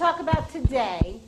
talk about today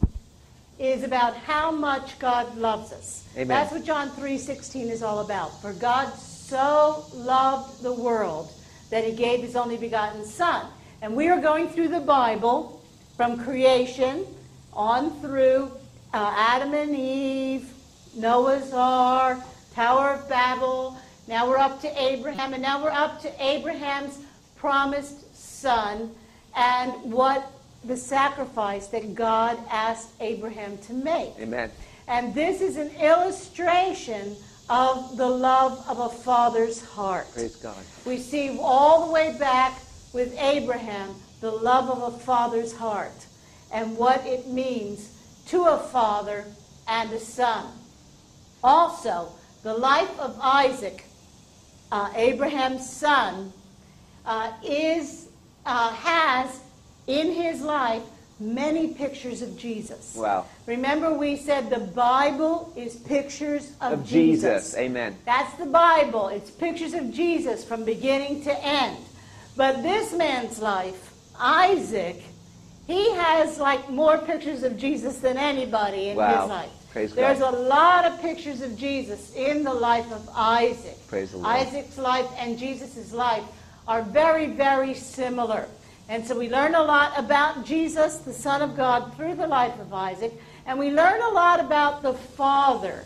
is about how much God loves us. Amen. That's what John 3:16 is all about. For God so loved the world that he gave his only begotten son. And we are going through the Bible from creation on through uh, Adam and Eve, Noah's Ark, Tower of Babel. Now we're up to Abraham, and now we're up to Abraham's promised son and what the sacrifice that God asked Abraham to make. Amen. And this is an illustration of the love of a father's heart. Praise God. We see all the way back with Abraham the love of a father's heart and what it means to a father and a son. Also, the life of Isaac, uh, Abraham's son, uh, is uh, has in his life many pictures of Jesus. Wow. Remember, we said the Bible is pictures of, Of Jesus. Amen. that's the Bible. It's pictures of Jesus from beginning to end. But this man's life, Isaac, he has like more pictures of Jesus than anybody in Wow. his life. Praise There's God. a lot of pictures of Jesus in the life of Isaac. Praise the Lord. Isaac's life and Jesus' life are very, very similar. And so we learn a lot about Jesus, the Son of God, through the life of Isaac. And we learn a lot about the Father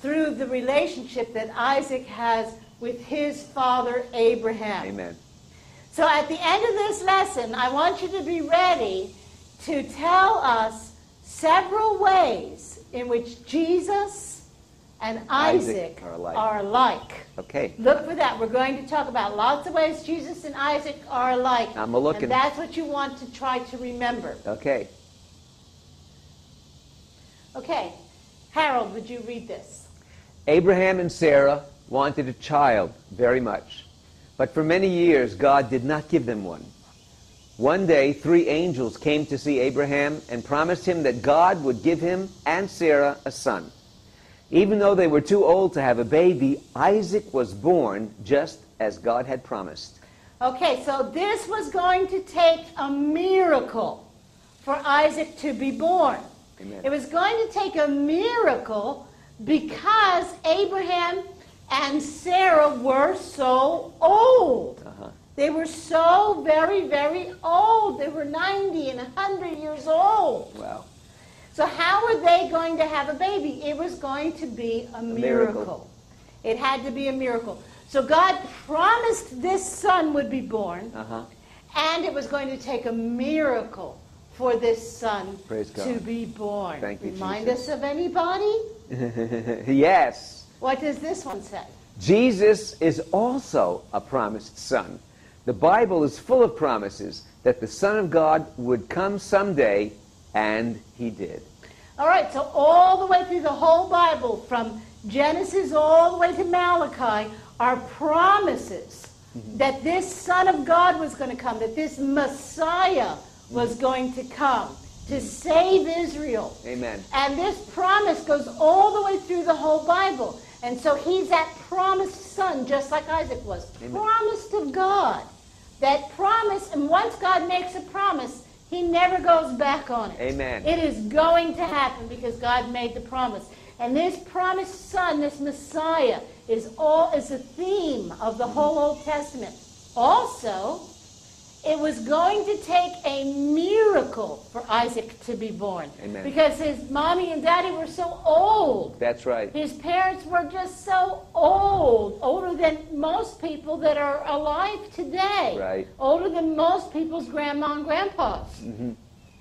through the relationship that Isaac has with his father Abraham. Amen. So at the end of this lesson, I want you to be ready to tell us several ways in which Jesus and Isaac Isaac, are alike. are alike. Okay. Look for that. We're going to talk about lots of ways Jesus and Isaac are alike. I'm a-looking. And that's what you want to try to remember. Okay. Okay. Harold, would you read this? Abraham and Sarah wanted a child very much, but for many years God did not give them one. One day, three angels came to see Abraham and promised him that God would give him and Sarah a son. Even though they were too old to have a baby, Isaac was born just as God had promised. Okay, so this was going to take a miracle for Isaac to be born. Amen. It was going to take a miracle because Abraham and Sarah were so old. Uh-huh. They were so very, very old. They were 90 and 100 years old. Wow. So, how were they going to have a baby? It was going to be a miracle. miracle. It had to be a miracle. So, God promised this son would be born, Uh-huh. and it was going to take a miracle for this son to be born. Thank you, Remind Jesus. us of anybody? yes. What does this one say? Jesus is also a promised son. The Bible is full of promises that the Son of God would come someday, and he did. All right, so all the way through the whole Bible, from Genesis all the way to Malachi, are promises mm-hmm. that this Son of God was going to come, that this Messiah was mm-hmm. going to come to mm-hmm. save Israel. Amen. And this promise goes all the way through the whole Bible. And so he's that promised son, just like Isaac was. Amen. Promised of God. That promise, and once God makes a promise, he never goes back on it. Amen. It is going to happen because God made the promise. And this promised son, this Messiah, is all is a theme of the whole Old Testament. Also, it was going to take a miracle for Isaac to be born. Amen. Because his mommy and daddy were so old. That's right. His parents were just so old, older than most people that are alive today. Right. Older than most people's grandma and grandpas. Mm-hmm.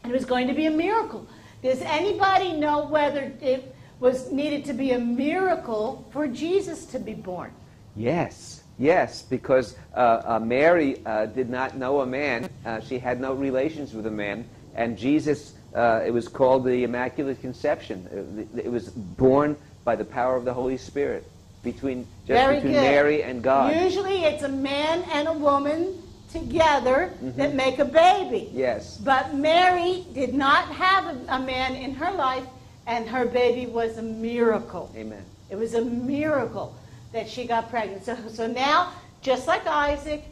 And it was going to be a miracle. Does anybody know whether it was needed to be a miracle for Jesus to be born? Yes, yes, because uh, uh, Mary uh, did not know a man. Uh, she had no relations with a man. And Jesus, uh, it was called the Immaculate Conception. It, it was born by the power of the Holy Spirit between just Very between good. Mary and God. Usually it's a man and a woman together that make a baby. Yes, But Mary did not have a, a man in her life, and her baby was a miracle. amen. It was a miracle that she got pregnant. So, so now, just like Isaac,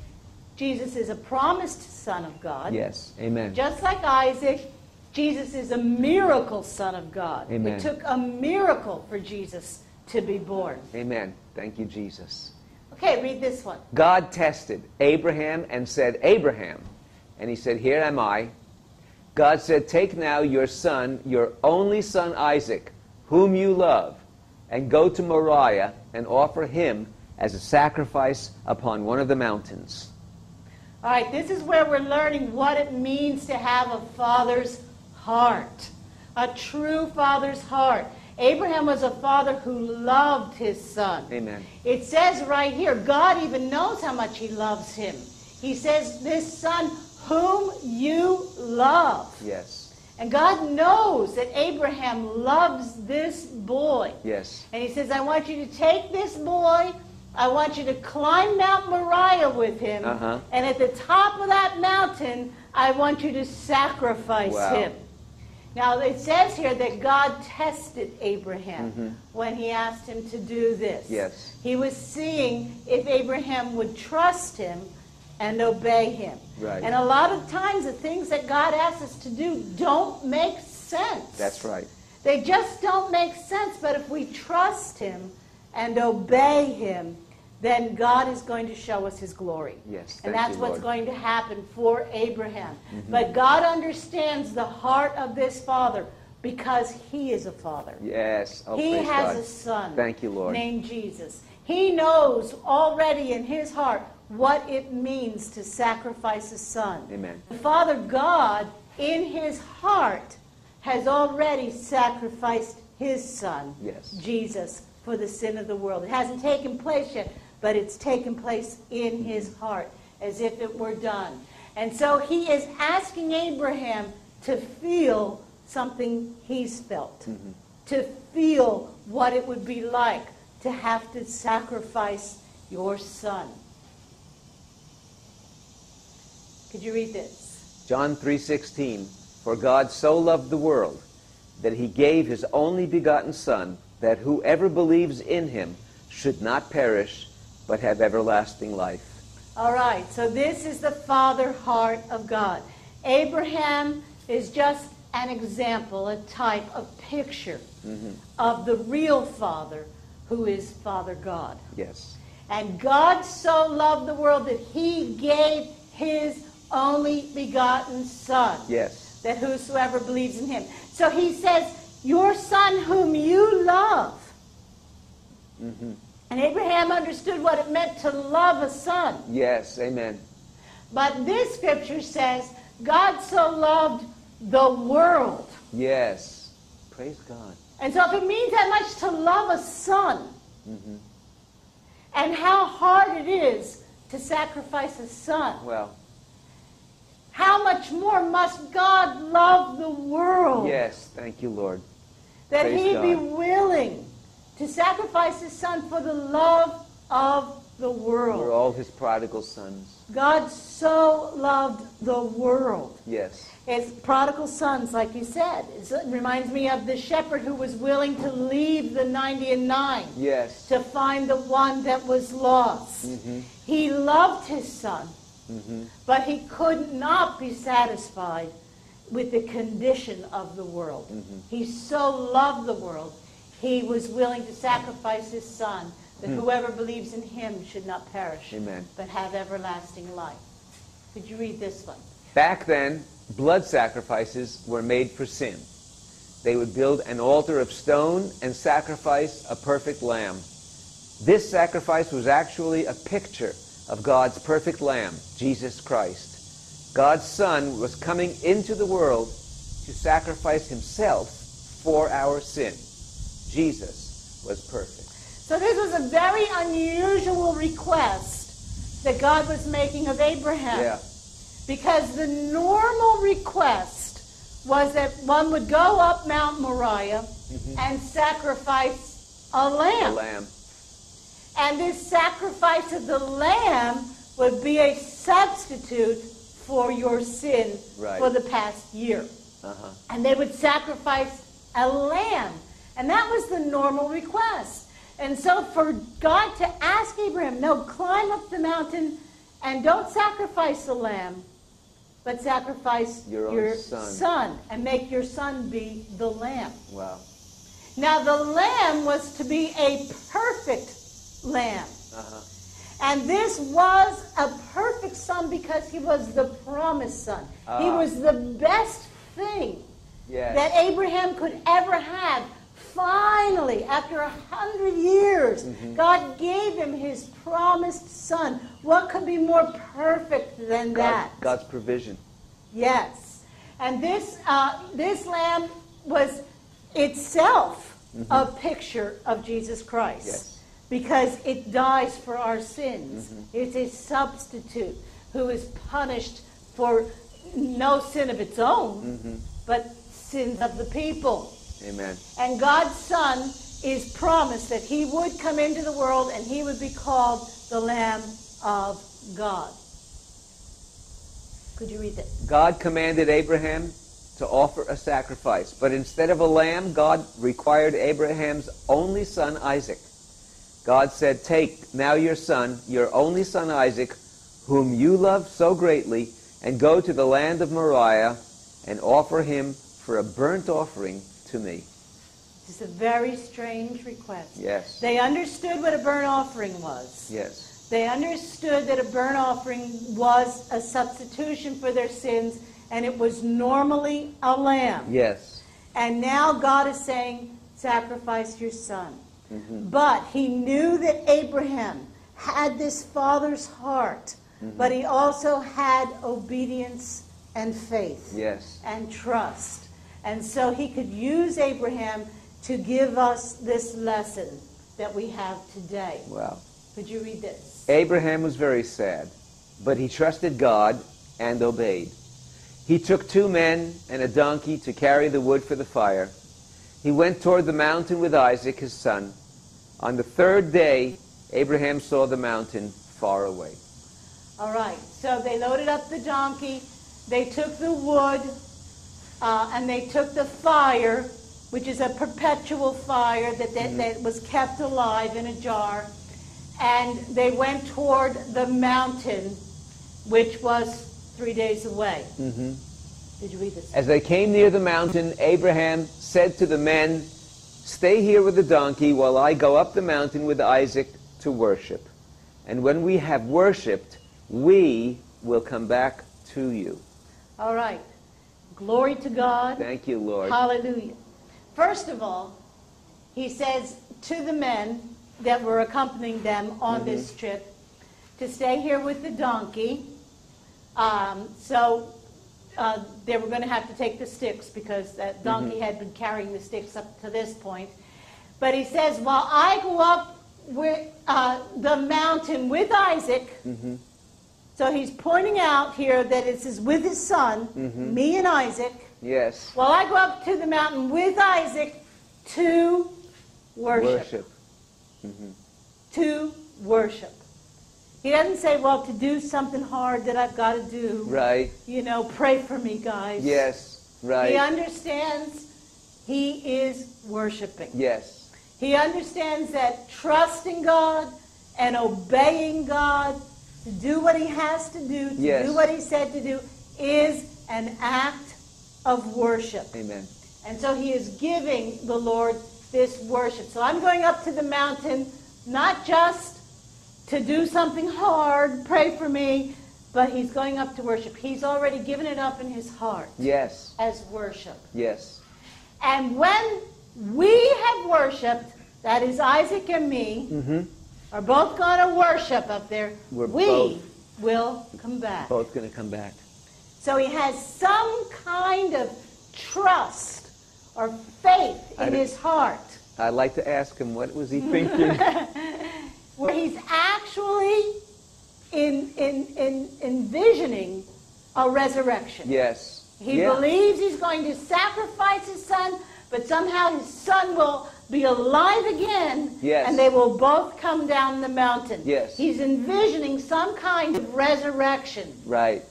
Jesus is a promised son of God. Yes, amen. Just like Isaac, Jesus is a miracle Son of God. Amen. It took a miracle for Jesus to be born. Amen. Thank you, Jesus. Okay, read this one. God tested Abraham and said, Abraham. And he said, Here am I. God said, Take now your son, your only son Isaac, whom you love, and go to Moriah and offer him as a sacrifice upon one of the mountains. All right, this is where we're learning what it means to have a father's heart, a true father's heart. Abraham was a father who loved his son. Amen. It says right here, God even knows how much he loves him. He says, This son whom you love. Yes. And God knows that Abraham loves this boy. Yes. And he says, I want you to take this boy, I want you to climb Mount Moriah with him, Uh-huh. and at the top of that mountain, I want you to sacrifice Wow. him. Now, it says here that God tested Abraham when he asked him to do this. Mm-hmm. Yes. He was seeing if Abraham would trust him and obey him. Right. And a lot of times, the things that God asks us to do don't make sense. That's right. They just don't make sense, but if we trust Him and obey Him, then God is going to show us His glory. Yes, And that's you, what's going to happen for Abraham. Mm-hmm. But God understands the heart of this father because He is a father. Yes. Oh, he has God. a son Thank you, Lord. named Jesus. He knows already in his heart what it means to sacrifice a son. Amen. The Father God, in his heart, has already sacrificed his son, Yes. Jesus, for the sin of the world. It hasn't taken place yet, but it's taken place in his heart as if it were done. And so he is asking Abraham to feel something he's felt, mm-hmm. to feel what it would be like to have to sacrifice your son. Could you read this? John 3:16 For God so loved the world that he gave his only begotten son that whoever believes in him should not perish but have everlasting life. All right, so this is the father heart of God. Abraham is just an example, a type, a picture mm-hmm. of the real father who is Father God. Yes. And God so loved the world that he gave his only begotten son. Yes. that whosoever believes in him. So he says, Your son whom you love. Mm-hmm. And Abraham understood what it meant to love a son. Yes. Amen. But this scripture says, God so loved the world. Yes. Praise God. And so if it means that much to love a son, and how hard it is to sacrifice a son, Well, how much more must God love the world? yes. Thank you, Lord. that Praise he be willing to sacrifice his son for the love of the world. We're all his prodigal sons. God so loved the world. Yes. It's prodigal sons, like you said. It's- It reminds me of the shepherd who was willing to leave the 90 and 9 Yes. to find the one that was lost. Mm-hmm. He loved his son, Mm-hmm. but he could not be satisfied with the condition of the world. Mm-hmm. He so loved the world, he was willing to sacrifice his son, that mm. whoever believes in him should not perish, Amen. but have everlasting life. Could you read this one? Back then, blood sacrifices were made for sin. They would build an altar of stone and sacrifice a perfect lamb. This sacrifice was actually a picture of God's perfect lamb, Jesus Christ. God's Son was coming into the world to sacrifice himself for our sin. Jesus was perfect. So this was a very unusual request that God was making of Abraham. Yeah. Because the normal request was that one would go up Mount Moriah mm-hmm. and sacrifice a lamb. lamb. And this sacrifice of the lamb would be a substitute for your sin Right. for the past year. Uh-huh. And they would sacrifice a lamb. And that was the normal request. And so for God to ask Abraham, no, climb up the mountain and don't sacrifice the lamb, but sacrifice Your own son. son and make your son be the lamb. Wow. Now, the lamb was to be a perfect lamb. Uh-huh. And this was a perfect son because he was the promised son. He Ah. was the best thing Yes. that Abraham could ever have. Finally, after a hundred years, Mm-hmm. God gave him his promised son. What could be more perfect than God- that? God's provision. Yes. And this, uh, this lamb was itself a picture of Jesus Christ. Yes. Because it dies for our sins. Mm-hmm. It's a substitute who is punished for no sin of its own, mm-hmm. but sins of the people. Amen. And God's Son is promised that he would come into the world and he would be called the Lamb of God. Could you read that? God commanded Abraham to offer a sacrifice, but instead of a lamb, God required Abraham's only son Isaac. God said, Take now your son, your only son Isaac, whom you love so greatly, and go to the land of Moriah and offer him for a burnt offering to me. It's a very strange request. Yes. They understood what a burnt offering was. Yes. They understood that a burnt offering was a substitution for their sins, and it was normally a lamb. Yes. And now God is saying, sacrifice your son. Mm-hmm. But he knew that Abraham had this father's heart, Mm-hmm. but he also had obedience and faith Yes. and trust. And so he could use Abraham to give us this lesson that we have today. Wow. Could you read this? Abraham was very sad, but he trusted God and obeyed. He took two men and a donkey to carry the wood for the fire. He went toward the mountain with Isaac, his son. On the third day, Abraham saw the mountain far away. All right. So they loaded up the donkey. They took the wood, uh, and they took the fire, which is a perpetual fire that, that, that was kept alive in a jar. And they went toward the mountain, which was three days away. Mm-hmm. Did you read this? As they came near the mountain, Abraham said to the men, Stay here with the donkey while I go up the mountain with Isaac to worship. And when we have worshipped, we will come back to you. All right. Glory to God. Thank you, Lord. Hallelujah. First of all, he says to the men that were accompanying them on this trip to stay here with the donkey. Um, so uh, they were going to have to take the sticks because that donkey had been carrying the sticks up to this point. But he says, while I go up with, uh, the mountain with Isaac, so he's pointing out here that it says with his son, me and Isaac, Yes. while I go up to the mountain with Isaac to worship. To worship. He doesn't say, well, to do something hard that I've got to do. Right. You know, pray for me, guys. Yes. Right. He understands he is worshiping. Yes. He understands that trusting God and obeying God to do what he has to do, to Yes. do what he said to do, is an act of worship. Amen. And so he is giving the Lord this worship. So I'm going up to the mountain not just to do something hard, pray for me, but he's going up to worship. He's already given it up in his heart Yes. as worship. Yes. And when we have worshiped, that is Isaac and me, Mm-hmm. are both going to worship up there, We're we both- will come back. Both going to come back. So he has some kind of trust or faith in his heart I'd like to ask him what was he thinking. where he's actually in, in, in envisioning a resurrection. yes. He yeah. believes he's going to sacrifice his son, but somehow his son will be alive again, Yes. and they will both come down the mountain. Yes. He's envisioning some kind of resurrection. Right.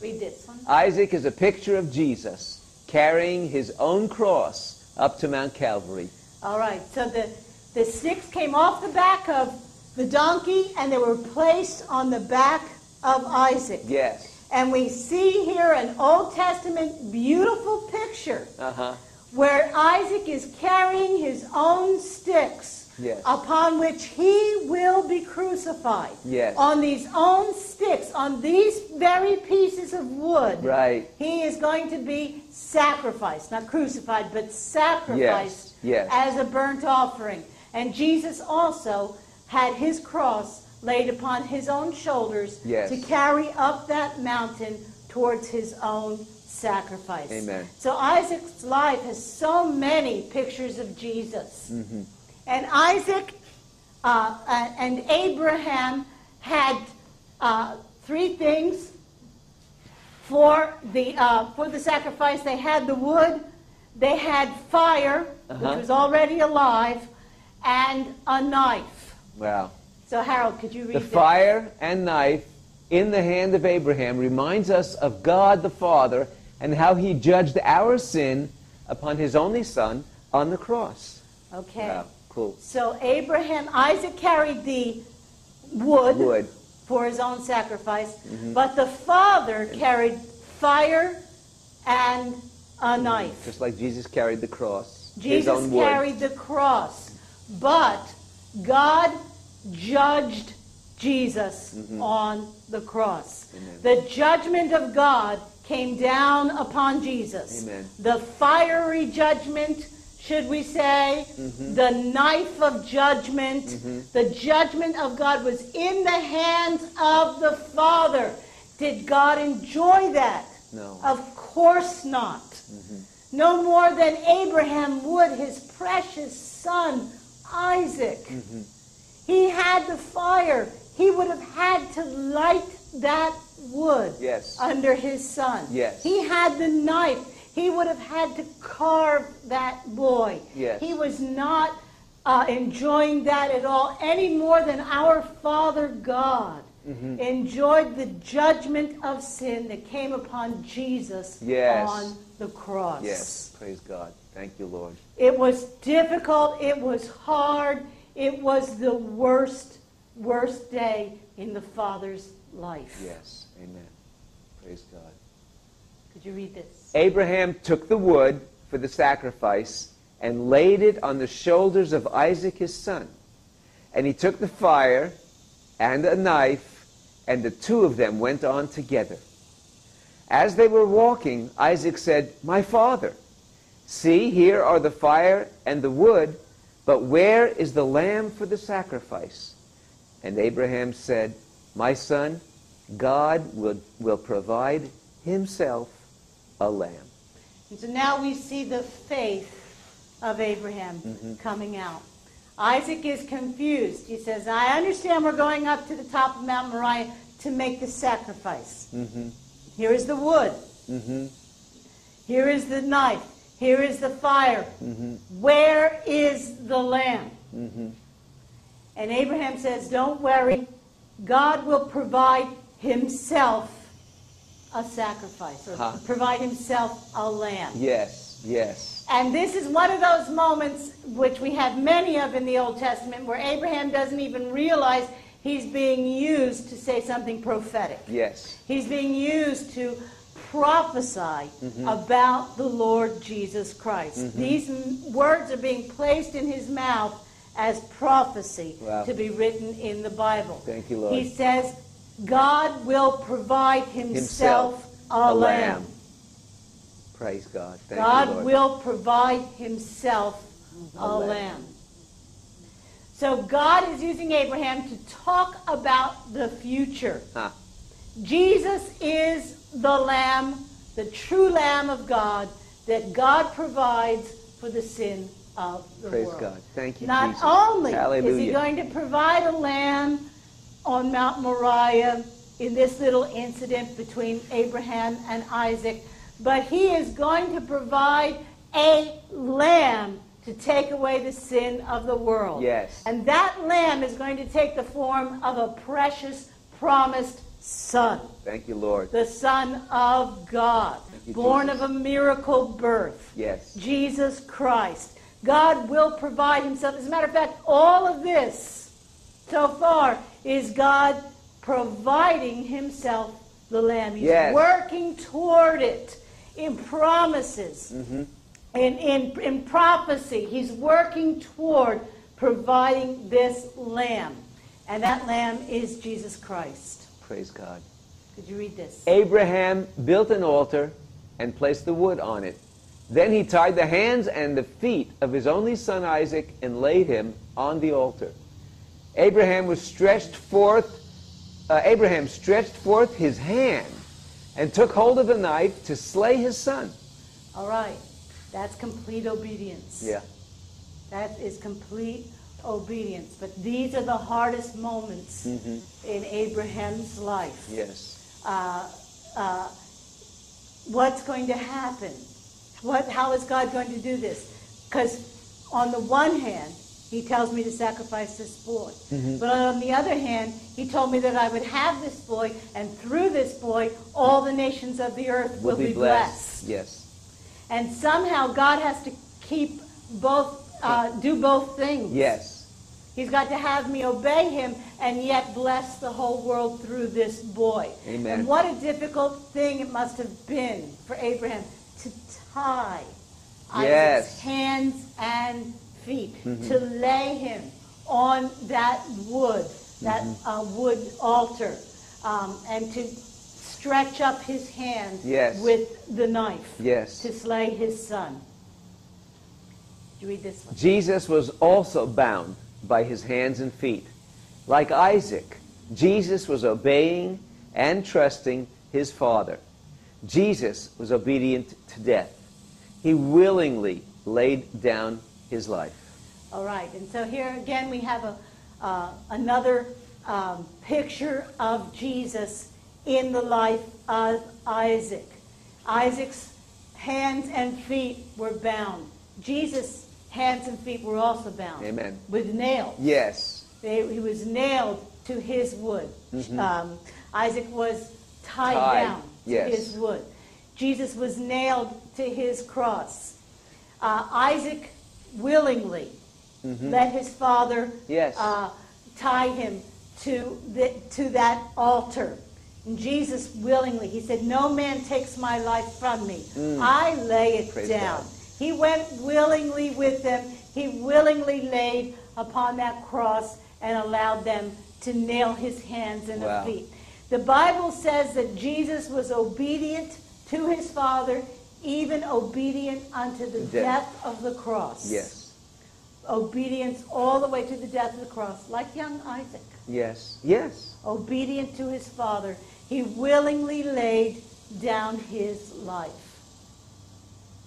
Read this one. Isaac is a picture of Jesus carrying his own cross up to Mount Calvary. All right, so the, the sticks came off the back of the donkey, and they were placed on the back of Isaac. Yes. And we see here an Old Testament beautiful picture Uh huh. where Isaac is carrying his own sticks Yes. upon which he will be crucified. Yes. On these own sticks, on these very pieces of wood, Right. he is going to be sacrificed, not crucified, but sacrificed Yes. Yes. as a burnt offering. And Jesus also had his cross laid upon his own shoulders Yes. to carry up that mountain towards his own sacrifice. Amen. So Isaac's life has so many pictures of Jesus. Mm-hmm. And Isaac uh, uh, and Abraham had uh, three things for the uh, for the sacrifice. They had the wood, they had fire, Uh-huh. which was already alive, and a knife. Wow. So Harold, could you read The that? fire and knife in the hand of Abraham reminds us of God the Father and how he judged our sin upon his only son on the cross. Okay. Wow. Cool. So Abraham, Isaac carried the wood, Wood. for his own sacrifice, Mm-hmm. but the father carried fire and a knife. Just like Jesus carried the cross. Jesus carried the cross, but God judged Jesus on the cross. Mm-hmm. Amen. The judgment of God came down upon Jesus. Amen. The fiery judgment, should we say, Mm-hmm. the knife of judgment, the judgment of God was in the hands of the Father. Did God enjoy that? No. Of course not. No more than Abraham would his precious son, Isaac. He had the fire. He would have had to light that wood Yes. under his son. Yes. He had the knife. He would have had to carve that boy. Yes. He was not uh, enjoying that at all, any more than our Father God Mm-hmm. enjoyed the judgment of sin that came upon Jesus Yes. on the cross. Yes. Praise God. Thank you, Lord. It was difficult. It was hard. It was the worst, worst day in the Father's life. Yes. Amen. Praise God. Could you read this? Abraham took the wood for the sacrifice and laid it on the shoulders of Isaac his son. And he took the fire and a knife, and the two of them went on together. As they were walking, Isaac said, My father, see, here are the fire and the wood, but where is the lamb for the sacrifice? And Abraham said, My son, God will, will provide himself a lamb. And so now we see the faith of Abraham Mm-hmm. coming out. Isaac is confused. He says, I understand we're going up to the top of Mount Moriah to make the sacrifice. Mm-hmm. Here is the wood. Mm-hmm. Here is the knife. Here is the fire. Mm-hmm. Where is the lamb? Mm-hmm. And Abraham says, Don't worry. God will provide himself a sacrifice, or Huh. provide himself a lamb. Yes, yes. And this is one of those moments which we have many of in the Old Testament where Abraham doesn't even realize he's being used to say something prophetic. Yes. He's being used to prophesy Mm-hmm. about the Lord Jesus Christ. These m- words are being placed in his mouth as prophecy Wow. to be written in the Bible. Thank you, Lord. He says, God will provide himself, Himself a, lamb. lamb. Praise God. Thank God you, Lord. will provide himself a, A lamb. lamb. So God is using Abraham to talk about the future. Huh. Jesus is the lamb, the true lamb of God that God provides for the sin of the Praise world. God. Thank you, Not Jesus. only is he going to provide a lamb on Mount Moriah in this little incident between Abraham and Isaac, but he is going to provide a lamb to take away the sin of the world. Yes. And that lamb is going to take the form of a precious, promised son Thank you, Lord. the Son of God, you, born Jesus. of a miracle birth. Yes. Jesus Christ. God will provide himself. As a matter of fact, all of this so far is God providing himself the lamb. He's Yes. working toward it in promises, Mm-hmm. In, in, in prophecy. He's working toward providing this lamb. And that lamb is Jesus Christ. Praise God. Could you read this? Abraham built an altar and placed the wood on it. Then he tied the hands and the feet of his only son Isaac and laid him on the altar. Abraham was stretched forth. Uh, Abraham stretched forth his hand and took hold of the knife to slay his son. All right. That's complete obedience. Yeah. That is complete obedience. But these are the hardest moments Mm-hmm. in Abraham's life. Yes. Uh, uh, what's going to happen? What, how is God going to do this? Because on the one hand, he tells me to sacrifice this boy. Mm-hmm. But on the other hand, he told me that I would have this boy, and through this boy, all the nations of the earth will, be, blessed. Yes. And somehow God has to keep both, uh, do both things. Yes. He's got to have me obey him and yet bless the whole world through this boy. Amen. And what a difficult thing it must have been for Abraham to tie Yes. Isaac's hands and feet, Mm-hmm. to lay him on that wood, that Mm-hmm. uh, wood altar, um, and to stretch up his hand Yes. with the knife Yes. to slay his son. You read this one. Jesus was also bound by his hands and feet. Like Isaac, Jesus was obeying and trusting his Father. Jesus was obedient to death. He willingly laid down his life. All right, and so here again we have a, uh, another um, picture of Jesus in the life of Isaac. Isaac's hands and feet were bound. Jesus' hands and feet were also bound. Amen. With nails. Yes. They, he was nailed to his wood. Um, Isaac was tied, Tied, down to yes. his wood. Jesus was nailed to his cross. Uh, Isaac willingly let his father Yes. uh, tie him to, the, to that altar. And Jesus willingly, he said, No man takes my life from me. I lay it Mm. Praise down. God. He went willingly with them. He willingly laid upon that cross and allowed them to nail his hands and Wow. feet. The Bible says that Jesus was obedient to his Father, even obedient unto the Death. death of the cross. Yes. Obedience all the way to the death of the cross, like young Isaac. Yes. Yes. Obedient to his Father, he willingly laid down his life.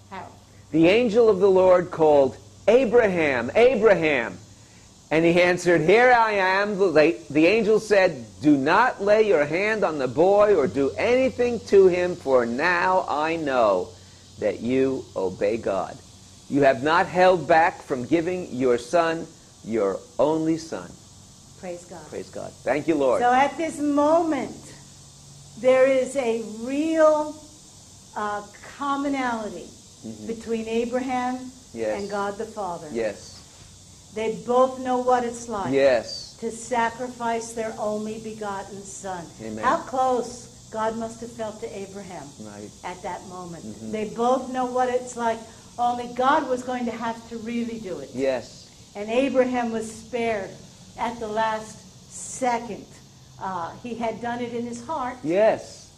Harold. The angel of the Lord called, Abraham, Abraham. And he answered, Here I am. The, the angel said, Do not lay your hand on the boy or do anything to him, for now I know that you obey God. You have not held back from giving your son, your only son. Praise God. Praise God. Thank you, Lord. So at this moment, there is a real uh, commonality between Abraham Mm-hmm. Yes. and God the Father. Yes. They both know what it's like Yes. to sacrifice their only begotten son. Amen. How close God must have felt to Abraham Right. at that moment. Mm-hmm. They both know what it's like, only God was going to have to really do it. Yes. And Abraham was spared at the last second. Uh, he had done it in his heart, Yes.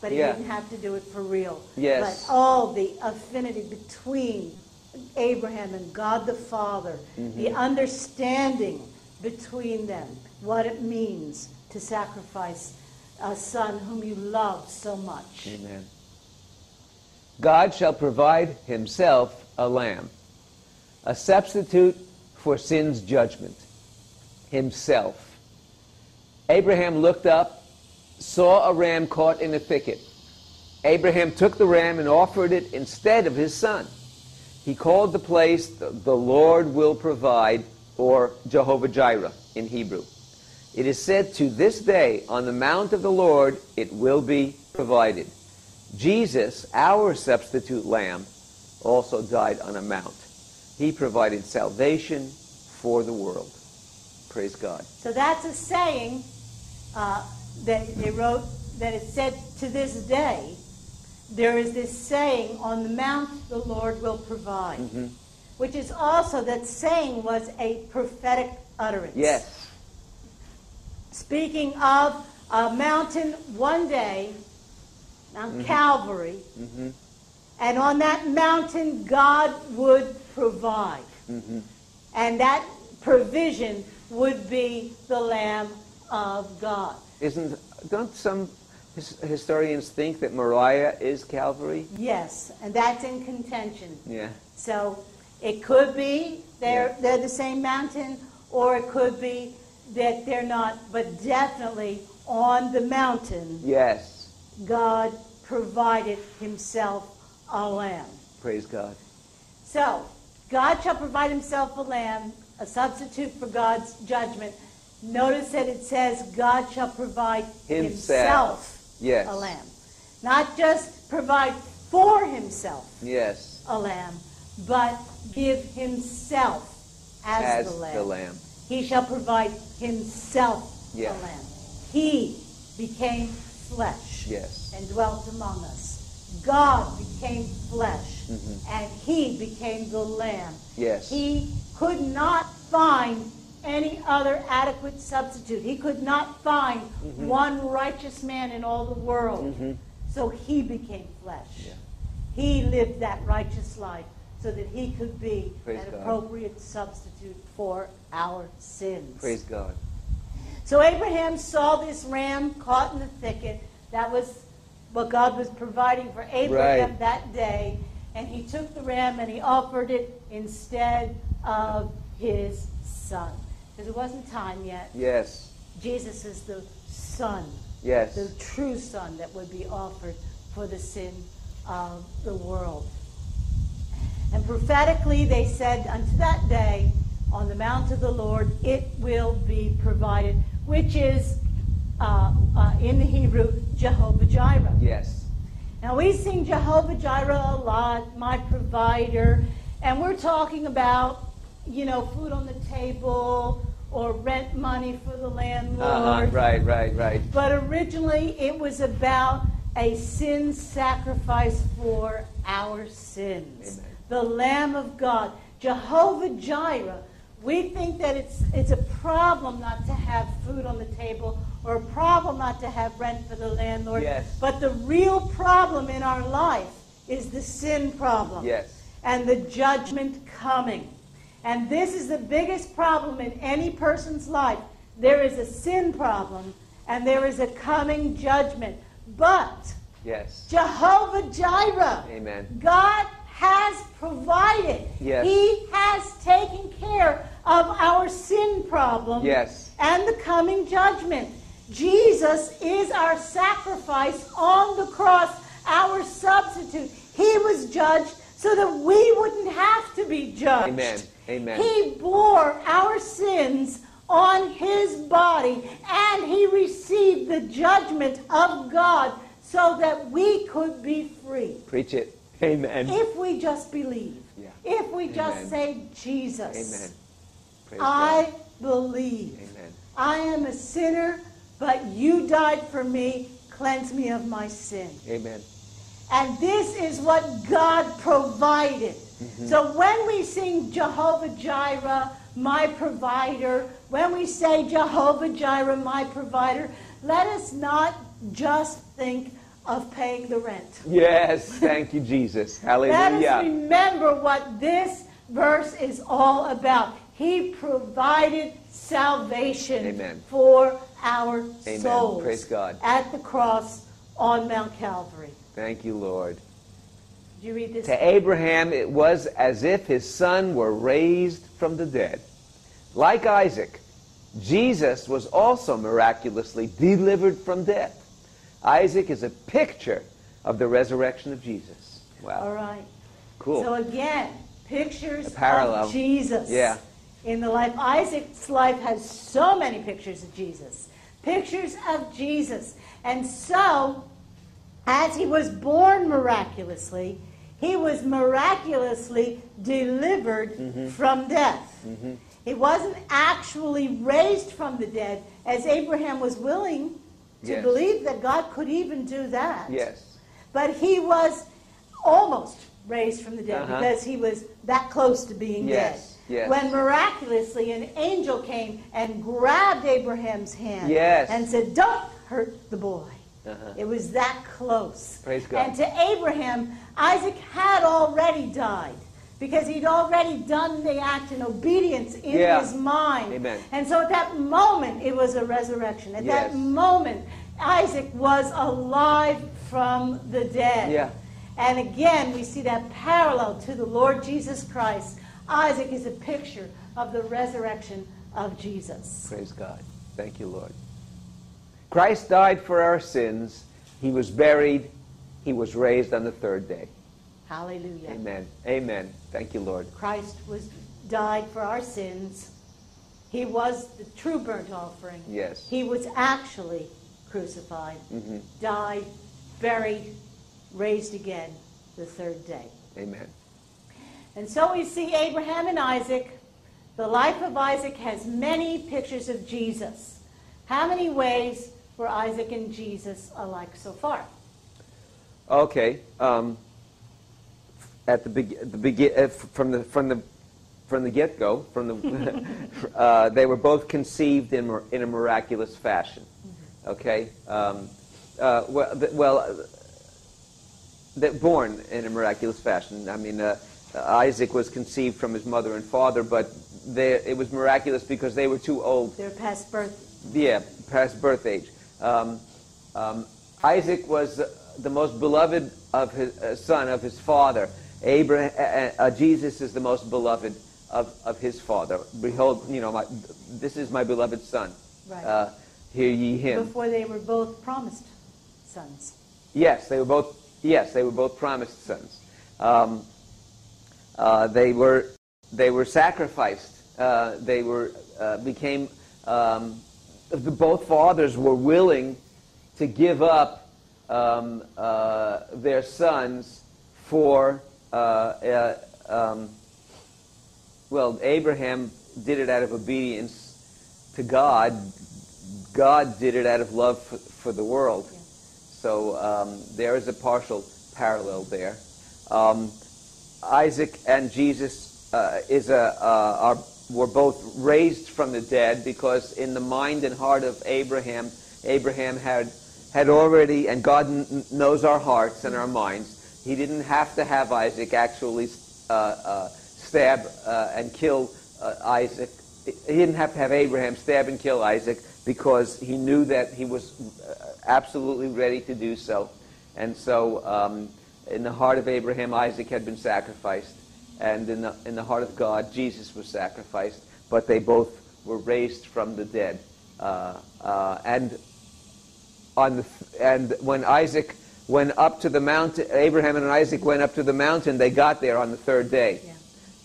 but he Yeah. didn't have to do it for real. Yes. But all the affinity between Abraham and God the Father, Mm-hmm. the understanding between them, what it means to sacrifice a son whom you love so much. Amen. God shall provide himself a lamb, a substitute for sin's judgment. Himself. Abraham looked up, saw a ram caught in a thicket. Abraham took the ram and offered it instead of his son. He called the place the, Lord will provide, or Jehovah Jireh in Hebrew. It is said to this day, on the mount of the Lord it will be provided. Jesus, our substitute lamb, also died on a mount. He provided salvation for the world. Praise God. So that's a saying uh, they, they wrote that it said to this day, there is this saying, on the mount the Lord will provide. Mm-hmm. Which is also, that saying was a prophetic utterance. Yes. Speaking of a mountain one day, Mount mm-hmm. Calvary, mm-hmm. and on that mountain God would provide. And that provision would be the Lamb of God. Isn't don't some historians think that Moriah is Calvary? Yes, and that's in contention. Yeah. So it could be they're, Yeah. they're the same mountain, or it could be that they're not, but definitely on the mountain, Yes. God provided himself a lamb. Praise God. So, God shall provide himself a lamb, a substitute for God's judgment. Notice that it says God shall provide Himself. himself Yes. a lamb. Not just provide for himself Yes. a lamb, but give himself as, As the, lamb. the lamb. He shall provide himself Yeah. a lamb. He became flesh Yes. and dwelt among us. God became flesh Mm-hmm. and he became the lamb. Yes. He could not find any other adequate substitute. He could not find Mm-hmm. one righteous man in all the world. So he became flesh. Yeah. He lived that righteous life so that he could be Praise an God. appropriate substitute for our sins. Praise God. So Abraham saw this ram caught in the thicket. That was what God was providing for Abraham Right. that day. And he took the ram and he offered it instead of his son. Because it wasn't time yet. Yes. Jesus is the son, Yes. the true son that would be offered for the sin of the world. And prophetically, they said, Unto that day, on the mount of the Lord, it will be provided, which is, uh, uh, in the Hebrew, Jehovah Jireh. Yes. Now, we sing Jehovah Jireh a lot, my provider, and we're talking about, you know, food on the table or rent money for the landlord. Uh-huh. Right, right, right. But originally, it was about a sin sacrifice for our sins. Amen. The Lamb of God, Jehovah Jireh. We think that it's, it's a problem not to have food on the table or a problem not to have rent for the landlord. Yes. But the real problem in our life is the sin problem Yes. and the judgment coming. And this is the biggest problem in any person's life. There is a sin problem and there is a coming judgment. But Yes. Jehovah Jireh, Amen. God has provided. Yes. He has taken care of our sin problem Yes. and the coming judgment. Jesus is our sacrifice on the cross, our substitute. He was judged so that we wouldn't have to be judged. Amen. Amen. He bore our sins on his body and he received the judgment of God so that we could be free. Preach it. Amen. If we just believe. Yeah. If we just say Jesus. Amen. Praise I believe. Amen. I am a sinner, but you died for me. Cleanse me of my sin. Amen. And this is what God provided. So when we sing Jehovah Jireh, my provider, when we say Jehovah Jireh, my provider, let us not just think of paying the rent. Yes. Thank you, Jesus. Let us Hallelujah. remember what this verse is all about. He provided salvation Amen. for our Amen. souls Praise God. at the cross on Mount Calvary. Thank you, Lord. Did you read this? To Abraham, it was as if his son were raised from the dead. Like Isaac, Jesus was also miraculously delivered from death. Isaac is a picture of the resurrection of Jesus. All Wow. right. Cool. So again, pictures A parallel. of Jesus. Yeah. In the life, Isaac's life has so many pictures of Jesus. Pictures of Jesus. And so, as he was born miraculously, he was miraculously delivered Mm-hmm. from death. He wasn't actually raised from the dead, as Abraham was willing to Yes. believe that God could even do that. Yes. But he was almost raised from the dead Uh-huh. because he was that close to being Yes, dead. yes. When miraculously an angel came and grabbed Abraham's hand Yes. and said, Don't hurt the boy. Uh-huh. It was that close. Praise God. And to Abraham, Isaac had already died because he'd already done the act in obedience in Yeah. his mind. Amen. And so at that moment, it was a resurrection. At Yes. that moment, Isaac was alive from the dead. Yeah. And again, we see that parallel to the Lord Jesus Christ. Isaac is a picture of the resurrection of Jesus. Praise God. Thank you, Lord. Christ died for our sins. He was buried. He was raised on the third day. Hallelujah. Amen. Amen. Thank you, Lord. Christ was died for our sins. He was the true burnt offering. Yes. He was actually crucified, hmm died, buried, raised again the third day. Amen. And so we see Abraham and Isaac. The life of Isaac has many pictures of Jesus. How many ways were Isaac and Jesus alike so far? Okay. Um, at the beg- the begin uh, from the from the from the get go from the uh, they were both conceived in in a miraculous fashion. Okay. Um, uh, well, th- well, uh, they're born in a miraculous fashion. I mean, uh, Isaac was conceived from his mother and father, but they, it was miraculous because they were too old Their past birth. yeah, past birth age. Um, um, Isaac was uh, the most beloved of his uh, son of his father. Abraham, uh, uh, Jesus is the most beloved of, of his father. Behold, you know, my, this is my beloved son. Right. Uh, hear ye him. Before they were both promised sons. Yes, they were both. Yes, they were both promised sons. Um, uh, they were they were sacrificed. Uh, they were uh, became. Um, the, both fathers were willing to give up um, uh, their sons for. Uh, uh, um, well, Abraham did it out of obedience to God. God did it out of love for, for the world. Yeah. So um, there is a partial parallel there. Um, Isaac and Jesus uh, is a, uh, are, were both raised from the dead because in the mind and heart of Abraham, Abraham had, had already, and God knows our hearts and our minds, he didn't have to have Isaac actually uh, uh, stab uh, and kill uh, Isaac. He didn't have to have Abraham stab and kill Isaac because he knew that he was uh, absolutely ready to do so. And so, um, in the heart of Abraham, Isaac had been sacrificed. And in the, in the heart of God, Jesus was sacrificed. But they both were raised from the dead. Uh, uh, and, on the, and when Isaac went up to the mountain, Abraham and Isaac went up to the mountain, they got there on the third day. Yeah.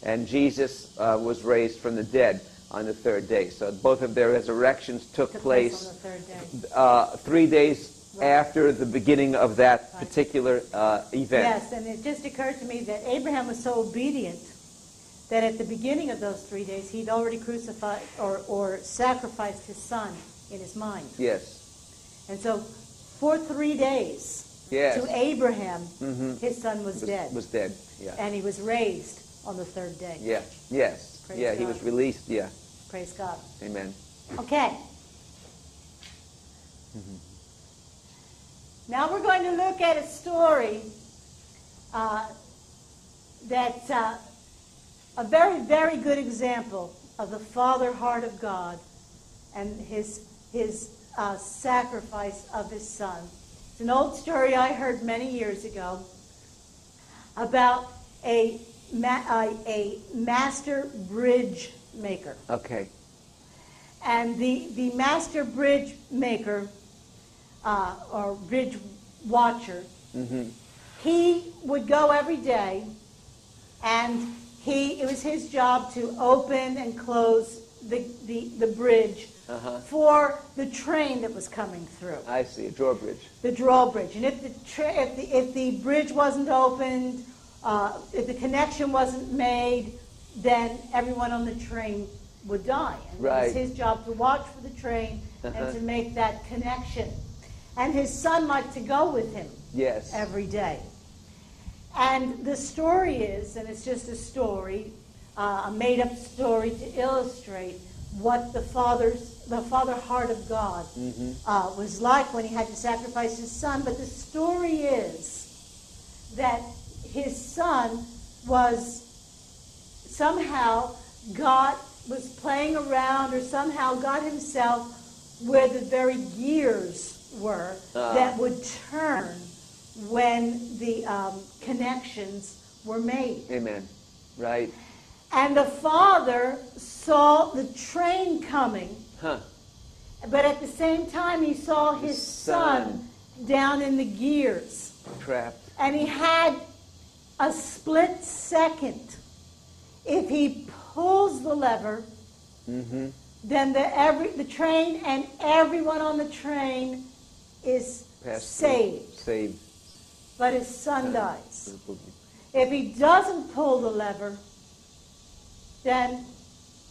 And Jesus uh, was raised from the dead on the third day. So both of their resurrections took, Took place, place on the third day. uh, three days Right. after the beginning of that Right. particular uh, event. Yes, and it just occurred to me that Abraham was so obedient that at the beginning of those three days, he'd already crucified or, or sacrificed his son in his mind. Yes. And so for three days, Yes. to Abraham, Mhm. his son was, Was dead. Was dead. Yeah. and he was raised on the third day. Yeah. Yes. Praise yeah. He was released. Yeah. Praise God. Amen. Okay. Now we're going to look at a story uh, that's uh, a very, very good example of the father heart of God and his, his uh, sacrifice of his son. It's an old story I heard many years ago about a, ma- a, a master bridge maker. Okay. And the, the master bridge maker, uh, or bridge watcher, Mm-hmm. he would go every day and he, it was his job to open and close the, the, the bridge Uh-huh. for the train that was coming through, I see. A drawbridge. the drawbridge. And if the, tra- if the, if the bridge wasn't opened, uh, if the connection wasn't made, then everyone on the train would die. And it was his job to watch for the train Uh-huh. and to make that connection. And his son liked to go with him Yes. every day. And the story is, and it's just a story, uh, a made-up story to illustrate what the father's, the father heart of God Mhm. uh, was like when he had to sacrifice his son. But the story is that his son was somehow God was playing around, or somehow God Himself, where the very gears were Ah. that would turn when the um, connections were made. Amen. Right. And the father saw the train coming, Huh. but at the same time, he saw his His son son. down in the gears. Trapped. And he had a split second. If he pulls the lever, Mm-hmm. then the every the train and everyone on the train is saved. Saved. But his son dies. Uh, If he doesn't pull the lever, then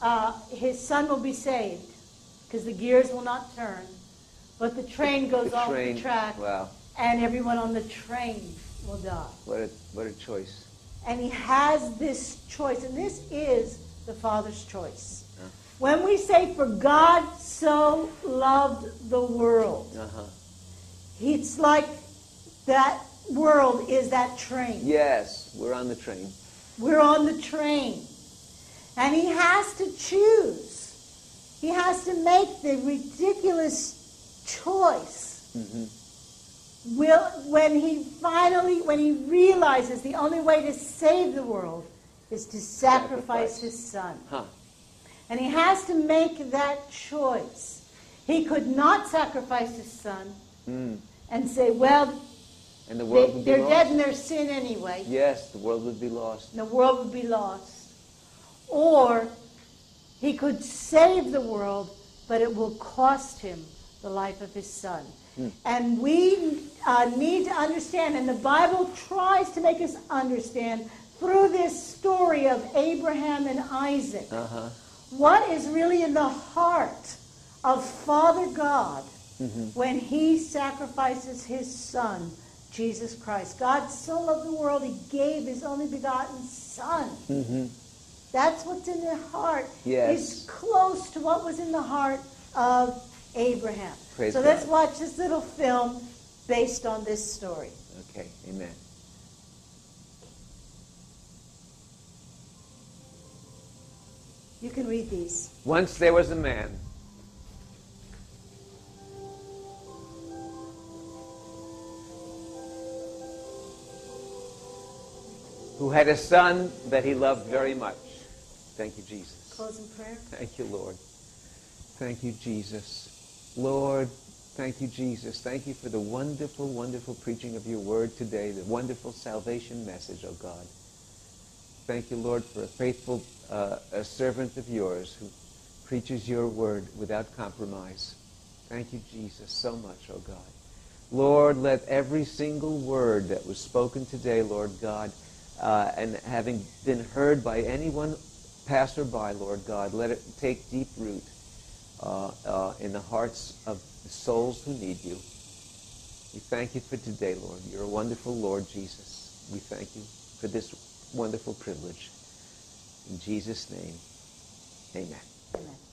uh, his son will be saved because the gears will not turn. But the train goes The off train. the track, Wow. and everyone on the train will die. What a what a choice. And he has this choice, and this is the Father's choice. Yeah. When we say, For God so loved the world, Uh-huh. It's like that world is that train. Yes, we're on the train. We're on the train. And he has to choose. He has to make the ridiculous choice. Mm-hmm. Will, when he finally, when he realizes the only way to save the world is to sacrifice Sacrifice. his son. Huh. And he has to make that choice. He could not sacrifice his son Mm. And say, well, And the they, would be they're lost. dead in their sin anyway. Yes, the world would be lost. the world would be lost. Or he could save the world, but it will cost him the life of his son. And we uh, need to understand, and the Bible tries to make us understand through this story of Abraham and Isaac, Uh-huh. what is really in the heart of Father God Mhm. when he sacrifices his son, Jesus Christ. God so loved the world, he gave his only begotten son. Mm-hmm. That's what's in the heart. Yes. Is close to what was in the heart of Abraham. Praise so let's watch this little film based on this story. Okay, amen. You can read these. Once there was a man who had a son that he loved very much. Thank you, Jesus. Close in prayer. Thank you, Lord. Thank you, Jesus. Lord, thank you, Jesus. Thank you for the wonderful, wonderful preaching of your word today, the wonderful salvation message, oh God. Thank you, Lord, for a faithful uh, a servant of yours who preaches your word without compromise. Thank you, Jesus, so much, oh God. Lord, let every single word that was spoken today, Lord God, uh, and having been heard by anyone passerby, Lord God, let it take deep root uh, uh, in the hearts of the souls who need you. We thank you for today, Lord. You're a wonderful Lord, Jesus. We thank you for this wonderful privilege. In Jesus' name, amen. Amen.